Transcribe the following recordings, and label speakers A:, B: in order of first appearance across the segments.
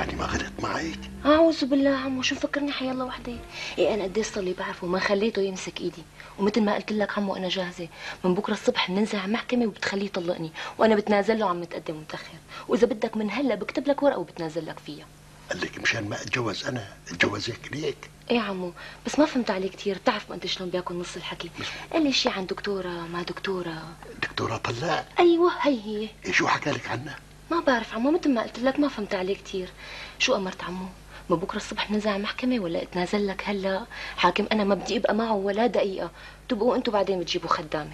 A: يعني ما غلط معك
B: أعوذ بالله عمو شو مفكرني حي الله وحدي؟ إيه أنا قديش صار لي بعرفه ما خليته يمسك إيدي. ومثل ما قلت لك عمو أنا جاهزة. من بكرة الصبح بننزل على محكمه وبتخليه يطلقني. وأنا بتنازل له عم متقدم ومتأخر. وإذا بدك من هلا بكتب لك ورقة وبتنازل لك فيها.
A: قال لك مشان ما أتجوز أنا اتجوزك ليك.
B: إيه عمو بس ما فهمت عليه كثير بتعرف ما انت شلون بياكل نص الحكي؟ قال لي شيء عن دكتورة ما دكتورة.
A: دكتورة طلاق؟
B: أيوه هي هي.
A: إيه شو حكى لك عنها؟
B: ما بعرف عمو مثل ما قلت لك ما فهمت عليه كثير شو أمرت عمو؟ ما بكرة الصبح ننزل على محكمة ولا اتنازل لك هلا؟ حاكم أنا ما بدي أبقى معه ولا دقيقة. تبقوا أنتوا بعدين بتجيبوا
C: خدامة.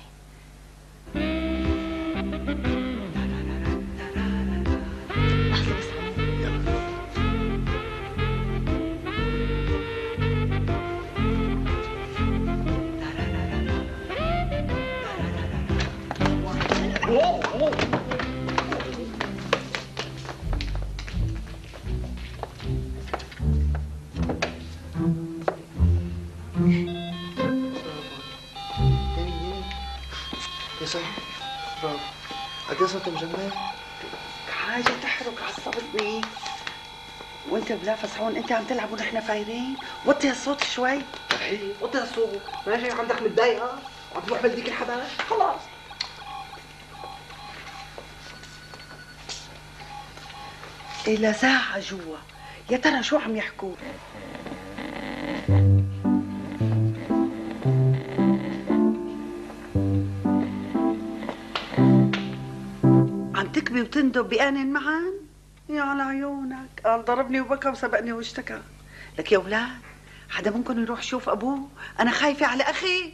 C: صرت مجنن؟
D: حاجة تحرق عصبتني وأنت بنفس هون أنت عم تلعب ونحن فايرين؟ وطي الصوت شوي.
C: إيه وطي الصوت. ماشي عندك متضايقة؟ وعم تروح بلديك الحباش خلاص.
D: إلى ساعة جوا. يا ترى شو عم يحكوا؟ وتندب بآن معا؟ يا على عيونك قال ضربني وبكى وسبقني واشتكى. لك يا أولاد حدا منكم يروح يشوف أبوه؟ أنا خايفة على أخي.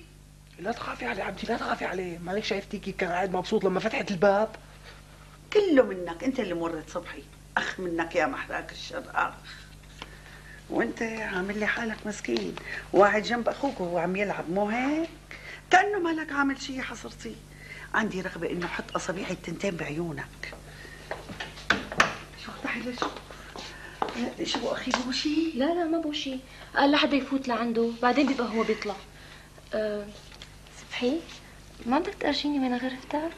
C: لا تخافي عليه عمتي لا تخافي عليه. مالك شايفتي كيف كان قاعد مبسوط لما فتحت الباب؟
D: كله منك. أنت اللي مرت صبحي. أخ منك يا محراك الشر اخ وأنت عامل لي حالك مسكين. واحد جنب أخوك وهو عم يلعب مو هيك؟ كأنه مالك عامل شيء حصرتي. عندي رغبة إنه حط اصابيعي التنتين بعيونك. شو افتحي لشو شو أخي بو شيء
B: لا لا ما بو شيء قال لحدا يفوت لعنده. بعدين بيبقى هو بيطلع. أه صبحي ما بدك تأرجيني من غرفتك؟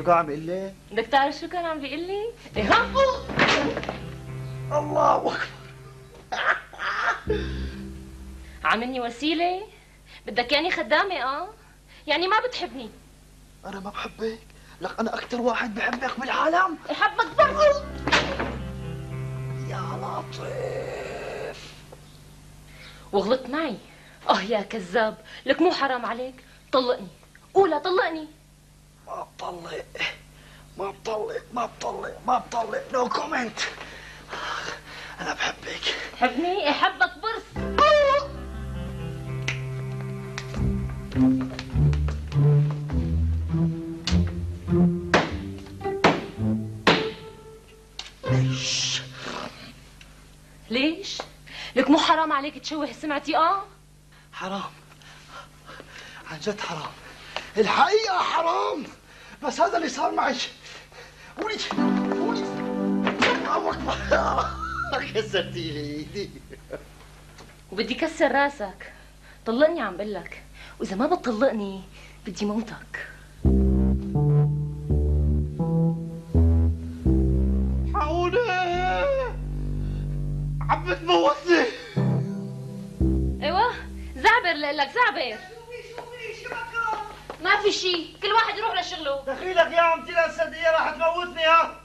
C: شو قاعد عم يقول لي؟
B: بدك تعرف شو كان عم بيقول لي؟ ها
C: الله أكبر.
B: عاملني وسيلة؟ بدك يعني خدامة آه؟ يعني ما بتحبني.
C: أنا ما بحبك. لك أنا أكثر واحد بحبك بالعالم.
B: حبك برضه
C: يا لطيف.
B: وغلطت معي. آه يا كذاب. لك مو حرام عليك. طلقني. قولها طلقني.
C: ما بطلق ما بطلق ما بطلق ما بطلق no comment أنا بحبك.
B: تحبني؟ إيه حبك برص
C: ليش
B: ليش؟ لك مو حرام عليك تشوه سمعتي؟ آه؟
C: حرام. عن جد حرام. الحقيقة حرام. بس هذا اللي صار معي. قولي قولي الله أكبر. كسرتي لي. ايدي
B: وبدي كسر راسك. طلقني عم بقول لك. وإذا ما بتطلقني بدي موتك.
C: حقوني عم بتموتني.
B: أيوه زعبر لك زعبر. ما في شيء كل واحد يروح لشغله.
C: دخيلك يا عمتي الاسدية راح تموتني ها؟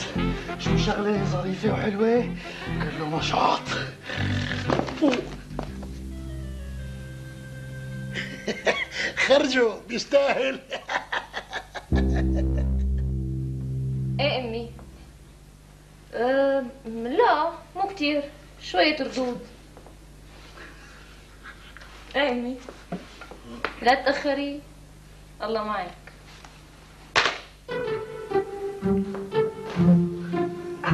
C: الزواج شو شغلة ظريفة وحلوة كله نشاط
A: خرجوا بيستاهل
B: إيه امي أه لا مو كتير شوية ردود إيه امي لا تأخري الله معك يس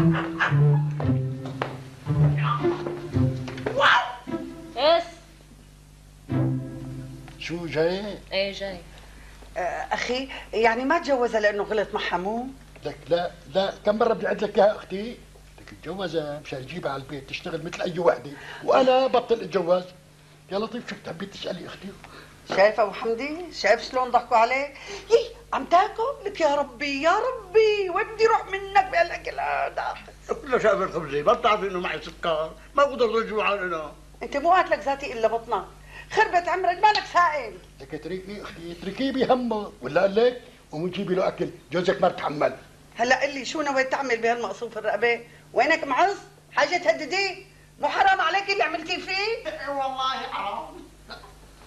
A: شو جاي؟
B: إيه جاي.
D: آه، أخي يعني ما تجوزها لأنه غلط مع حمو
A: لك لا لا كم مرة بدي أعد لك إياها أختي؟ بدك تتجوزها مشان تجيبها على البيت تشتغل مثل أي وحدة. وأنا بطل أتجوز. يا لطيف شو بتحبي تسألي أختي؟
D: شايف أبو حمدي؟ شايف شلون ضحكوا عليك؟ هي عم تاكل؟ لك يا ربي يا ربي وين بدي أروح منك بهالأكل؟ هذا
C: كله شايف الخبزة ما بتعرفي إنه معي سكر ما بقدر رجوع أنا
D: أنت مو اكلك ذاتي إلا بطنك. خربت عمرك مالك سائل؟
A: لك اتركي أختي اتركيه بهمه ولا قال لك؟ قومي جيبي له أكل جوزك ما بتحمل
D: هلأ قل لي شو نويت تعمل بهالمقصوف الرقبة؟ وينك معز؟ حاجة تهدديه مو حرام عليك اللي عملتي فيه؟
C: والله حرام.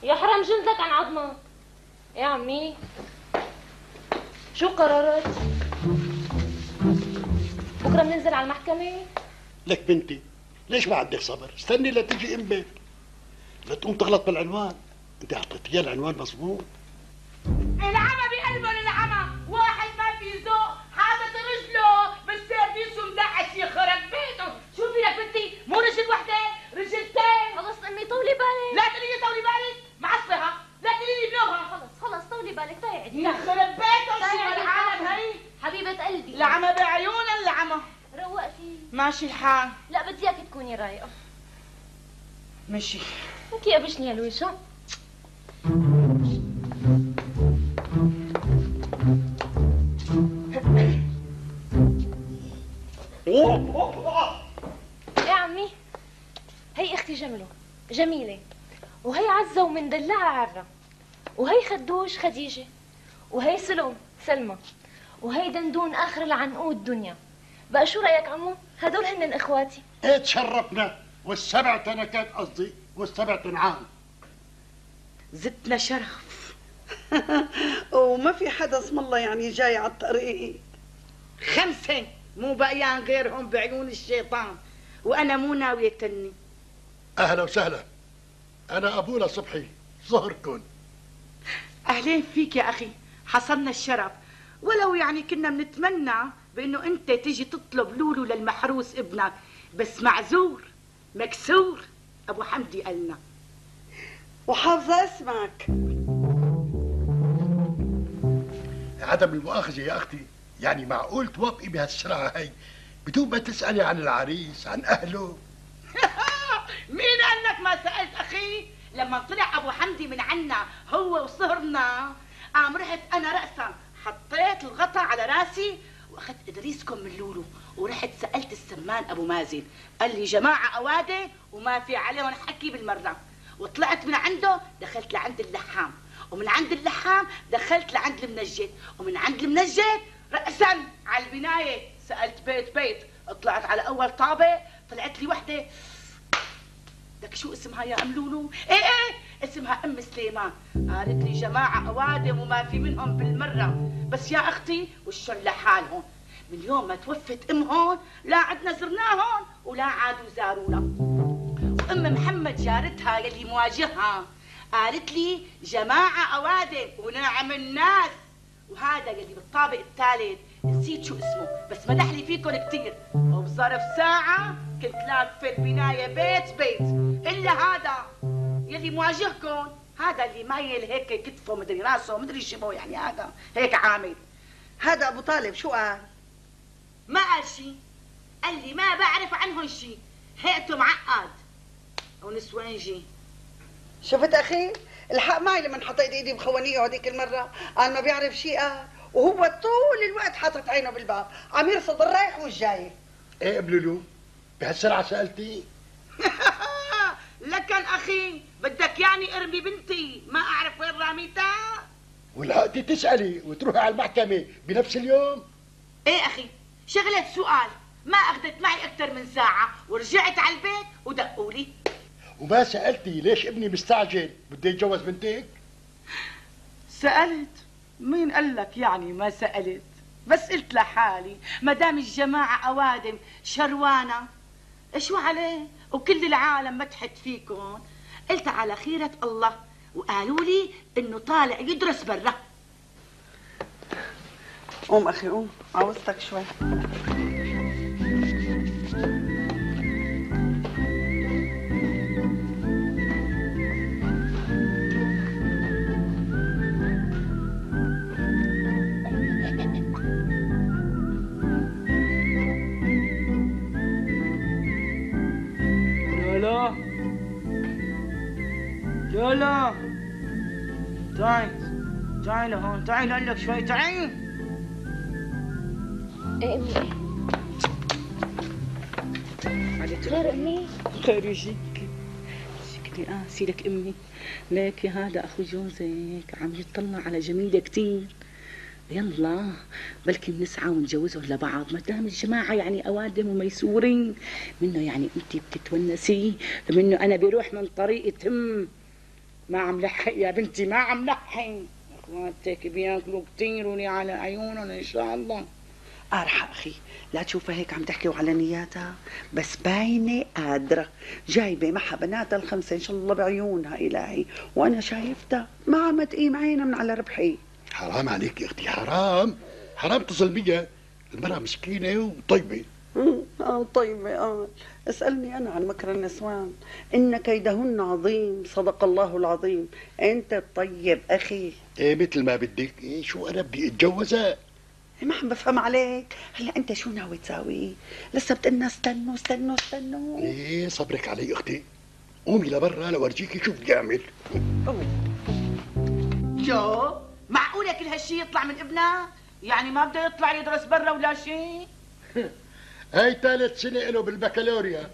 B: يحرم جلدك عن عظمك؟ يا عمي. شو قررت؟ بكرة بننزل على المحكمة؟
A: لك بنتي ليش ما عندك صبر؟ استني لتجي أمك لا تقوم تغلط بالعنوان. أنت اعطيتيها العنوان مظبوط.
E: العمى بقلبه للعمى. واحد ما في ذوق حاطط رجله بالسيرفيس ومدعس يخرب بيته. شوفي لك بنتي؟ مو رجل وحدة رجلتين.
B: خلص امي طولي بالك.
E: لا تقولي لي طولي بالك. معصبها لي بلوغها
B: خلص خلص طولي بالك عدي
E: يخرب
B: تعي
E: شو العالم هي
B: حبيبة قلبي.
E: العمى بعيون العمى
B: روقتي.
E: ماشي الحال.
B: لا بدي اياك تكوني رايقة.
E: ماشي
B: انت قبشني يا لويشا يا عمي هي أختي جمله جميلة. وهي عزة ومندلعة عرة. وهي خدوش خديجة وهي سلوم سلمى وهي دندون آخر العنقود دنيا. بقى شو رأيك عمو؟ هدول هن إخواتي.
A: إيه تشرفنا؟ والسبع تنكات قصدي والسبع تنعام
E: زدنا شرف.
D: وما في حدا اسم الله يعني جاي على الطريق.
E: خمسة مو بقيان غيرهم بعيون الشيطان وأنا مو ناوية تني.
A: أهلا وسهلا. أنا أبونا صبحي ظهركم
E: أهلين فيك يا أخي حصلنا الشرف. ولو يعني كنا بنتمنى بأنه أنت تيجي تطلب لولو للمحروس ابنك. بس معذور مكسور. أبو حمدي قالنا.
D: وحافظه اسمك.
A: عدم المؤاخذة يا أختي يعني معقول توافقي بهالسرعة هي بدون ما تسألي عن العريس عن أهله.
E: مين قال لك ما سألت أخي؟ لما طلع أبو حمدي من عنا هو وصهرنا قام رحت أنا رأسا حطيت الغطا على راسي وأخذت إدريسكم من لولو. ورحت سألت السمان أبو مازن قال لي جماعة أوادي وما في عليهم حكي بالمرة. وطلعت من عنده دخلت لعند اللحام. ومن عند اللحام دخلت لعند المنجد. ومن عند المنجد رأسا على البناية سألت بيت بيت. طلعت على أول طابق طلعت لي وحدة. لك شو اسمها يا أم لولو؟ إيه إيه اسمها أم سليمان قالت لي جماعة أوادم وما في منهم بالمرة. بس يا أختي والشر لحالهم؟ من يوم ما توفت امهم لا عدنا زرناهم ولا عادوا زارونا وأم محمد جارتها يلي مواجهها. قالت لي جماعة أوادم ونعم الناس. وهذا يلي بالطابق الثالث. نسيت شو اسمه بس مدح لي فيكم كثير وبظرف ساعة كنت لافة البناية بيت بيت. إلا هذا يلي مواجهكم هذا اللي مايل هيك كتفه مدري راسه مدري شبه يعني هذا هيك عامل.
D: هذا أبو طالب شو قال؟
E: ما قال شي. قال لي ما بعرف عنهم شي. هيئته معقد. ونسوانجي
D: شفت أخي؟ الحق معي لما حطيت إيدي بخوانيه هذيك المرة. قال ما بيعرف شيء قال وهو طول الوقت حاطط عينه بالباب. عم يرصد الرايح والجاي.
A: إيه ام لولو بهالسرعة سألتي؟
E: لكن أخي بدك يعني ارمي بنتي. ما أعرف وين راميتها
A: ولحقتي تسألي وتروحي على المحكمة بنفس اليوم؟
E: إيه أخي شغلت سؤال. ما أخذت معي أكثر من ساعة ورجعت على البيت ودقوا لي
A: وما سألتي ليش ابني مستعجل؟ بده يتجوز بنتك؟
E: سألت. مين قال لك يعني ما سألت؟ بس قلت لحالي ما دام الجماعة أوادم شروانه شو عليه وكل العالم مدحت فيكم. قلت على خيرة الله وقالوا لي إنه طالع يدرس برا.
D: قوم أخي قوم عاوزتك شوي.
C: جولا تعي تعي لهون تعي لقلك شوي تعي
B: إيه إمي. خير إمي.
E: خير يجيك. شكلي آه سيرك إمي. ليك هذا أخو جوزك عم يطلع على جميلة كتير. يلا بلكي بنسعى ونجوزهم لبعض ما دام الجماعة يعني أوادم وميسورين منه يعني انت بتتونسي منه أنا بروح من طريقي تم ما عم لحق يا بنتي ما عم لحق. أخواتك بياكلوا كتير ولي على عيونهم إن شاء الله.
D: ارحى أخي لا تشوفها هيك عم تحكي وعلى نياتها. بس باينه قادرة جايبة معها بناتها الخمسة إن شاء الله بعيونها إلهي. وأنا شايفتها ما عم تقيم عينها من على ربحي.
A: حرام عليك يا أختي حرام. حرام تظلميها المرأة مسكينة وطيبة.
D: مم، آه طيبة آه اسألني أنا عن مكر النسوان. إن كيدهن عظيم صدق الله العظيم. أنت الطيب أخي.
A: إيه مثل ما بدك. إيه شو أنا بدي أتجوزها؟
D: ما عم بفهم عليك. هلا أنت شو ناوي تساوي؟ لسه بتقلنا استنوا استنوا استنوا.
A: إيه صبرك علي أختي. قومي لبرا لورجيكي شو بدي أعمل.
E: شو معقولة كل هالشي يطلع من ابنك؟ يعني ما بده يطلع يدرس برا ولا شيء
A: هاي ثالث سنة له بالبكالوريا؟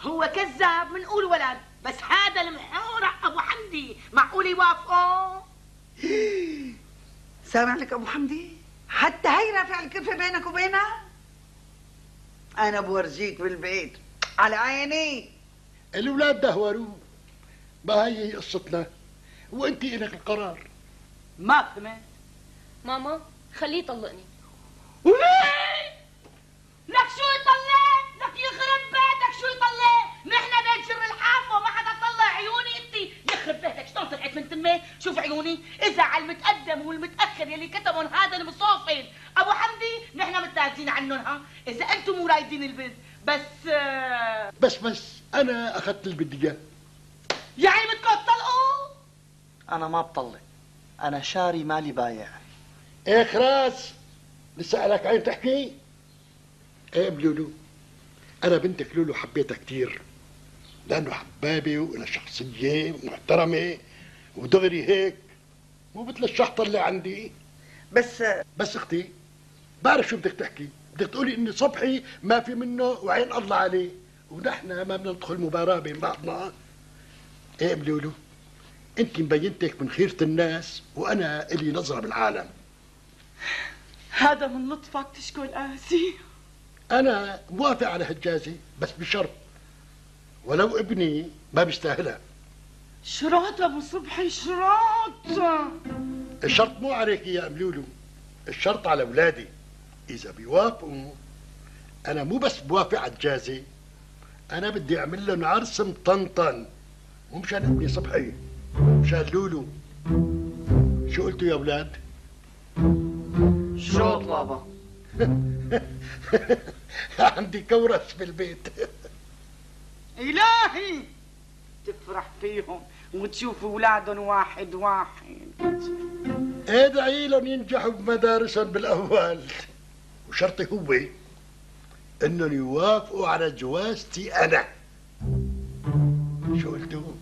E: هو كذاب منقول ولد بس هذا المحورة أبو حمدي. معقول يوافقه؟
D: سامع لك أبو حمدي؟ حتى هي رافع الكلفة بينك وبينها؟ أنا بورجيك بالبيت على عيني.
A: الأولاد دهوروا ما هي هي قصتنا؟ وانت إلك القرار.
E: ما فهمت.
B: ماما خليه يطلقني
E: وليه؟ لك شو يطلع لك يخرب بيتك شو يطلع نحن بيت جر الحافه ما حدا طلع عيوني انت يخرب بيتك شلون طلعت من تمي شوف عيوني اذا على المتقدم يلي كتبهم هذا المصوفل أبو حمدي نحن متنازلين عنهم ها؟ إذا أنتم مو رايدين البنت بس آه،
A: بس بس أنا أخذت اللي بدي اياه
E: يعني بدكم تطلقوا؟
C: أنا ما بطلق. أنا شاري مالي بايع.
A: إيه خلاص لسه لك عين تحكي؟ إيه ام لولو؟ أنا بنتك لولو حبيتها كتير. لأنه حبابه وإلها شخصية محترمة ودغري هيك. مو مثل الشحطة اللي عندي.
D: بس
A: بس أختي بعرف شو بدك تحكي. بدك تقولي إني صبحي ما في منه وعين الله عليه. ونحن ما بدنا ندخل مباراة بين بعضنا. إيه ام لولو أنت مبينتك من خيرة الناس وأنا إلي نظرة بالعالم.
E: هذا من لطفك تشكو القاسي
A: أنا موافق على هالجازة بس بشرط. ولو ابني ما بيستاهلها.
E: شروط ابو صبحي شروط
A: الشرط مو عليك يا أم لولو. الشرط على أولادي. إذا بيوافقوا أنا مو بس بوافق على الجازة أنا بدي أعمل لهم عرس مطنطن مو مشان ابني صبحي. مشان لولو. شو قلتوا يا أولاد؟
C: شروط بابا.
A: عندي كورس بالبيت
E: إلهي! تفرح فيهم وتشوف أولادهم واحد واحد.
A: أدعي لهم ينجحوا بمدارسهم بالاول وشرطي هو انهم يوافقوا على جوازتي أنا. شو قلتوا؟